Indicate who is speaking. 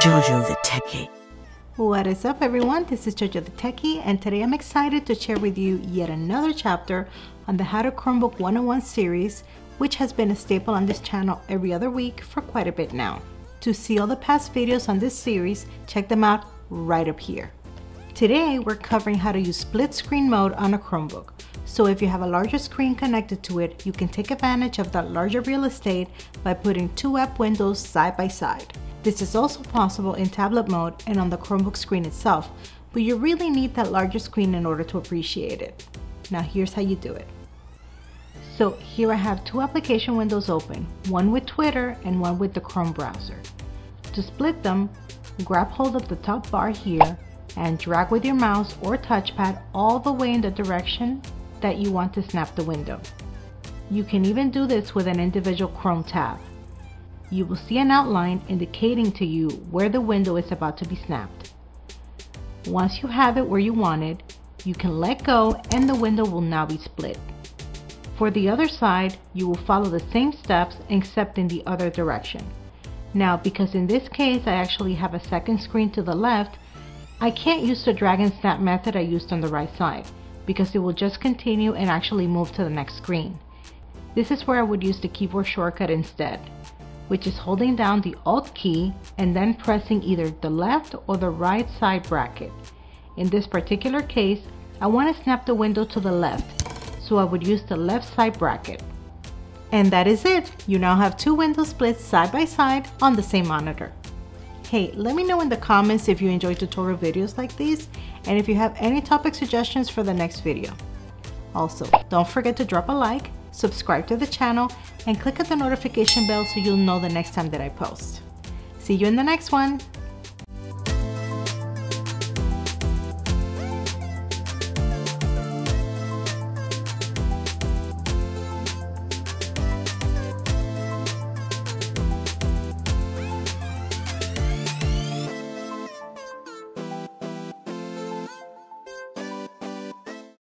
Speaker 1: Jojo the Techie.
Speaker 2: What is up everyone? This is Jojo the Techie and today I'm excited to share with you yet another chapter on the How to Chromebook 101 series which has been a staple on this channel every other week for quite a bit now. To see all the past videos on this series, check them out right up here. Today we're covering how to use split screen mode on a Chromebook. So if you have a larger screen connected to it, you can take advantage of that larger real estate by putting two app windows side by side. This is also possible in tablet mode and on the Chromebook screen itself, but you really need that larger screen in order to appreciate it. Now here's how you do it. So here I have two application windows open, one with Twitter and one with the Chrome browser. To split them, grab hold of the top bar here and drag with your mouse or touchpad all the way in the direction that you want to snap the window. You can even do this with an individual Chrome tab. You will see an outline indicating to you where the window is about to be snapped. Once you have it where you want it, you can let go and the window will now be split. For the other side, you will follow the same steps except in the other direction. Now, because in this case I actually have a second screen to the left, I can't use the drag and snap method I used on the right side because it will just continue and actually move to the next screen. This is where I would use the keyboard shortcut instead, which is holding down the Alt key and then pressing either the left or the right side bracket. In this particular case, I want to snap the window to the left so I would use the left side bracket. And that is it. You now have two window splits side by side on the same monitor. Hey, let me know in the comments if you enjoy tutorial videos like these and if you have any topic suggestions for the next video. Also, don't forget to drop a like, subscribe to the channel, and click on the notification bell so you'll know the next time that I post. See you in the next one.